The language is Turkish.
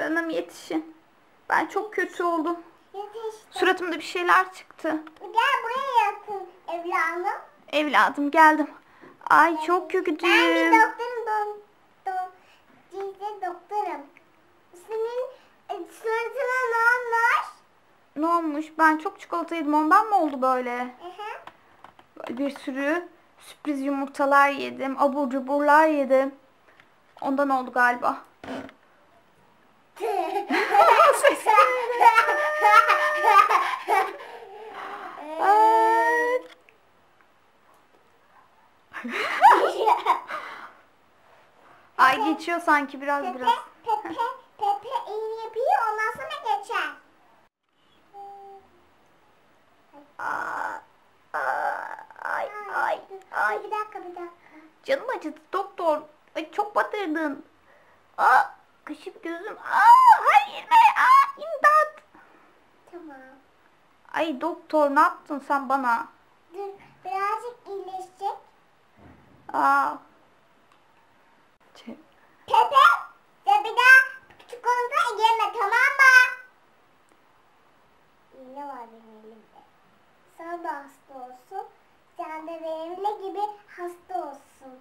hanım yetişin. Ben çok kötü oldum. Yetişti. Suratımda bir şeyler çıktı. Gel buraya yatın evladım. Evladım geldim. Ay çok Ben bir kötüyüm. doktorum. Don, don, cilde doktorum. Senin e, suratına ne olmuş? Ne olmuş? Ben çok çikolata yedim. Ondan mı oldu böyle? Hı hı. Böyle Bir sürü sürpriz yumurtalar yedim. Abur cuburlar yedim. Ondan oldu galiba. Ay. Geçiyor sanki biraz Pepe, biraz. Pepe, Pepe iğne yapıyor ondan sonra geçer. Aa, aa, ay ay ay. Bir dakika bir dakika. Canım acıdı doktor. Ay çok batırdın. Aa, kaşım gözüm. Aa, her yerime. Aa, imdat. Tamam. Ay doktor ne yaptın sen bana? Dur birazcık iyileşecek. Aa. Şey, Pepe ya bir daha çikolata yeme tamam mı? İğne var benim elimde. Sana da hasta olsun. Sen de benimle gibi hasta olsun.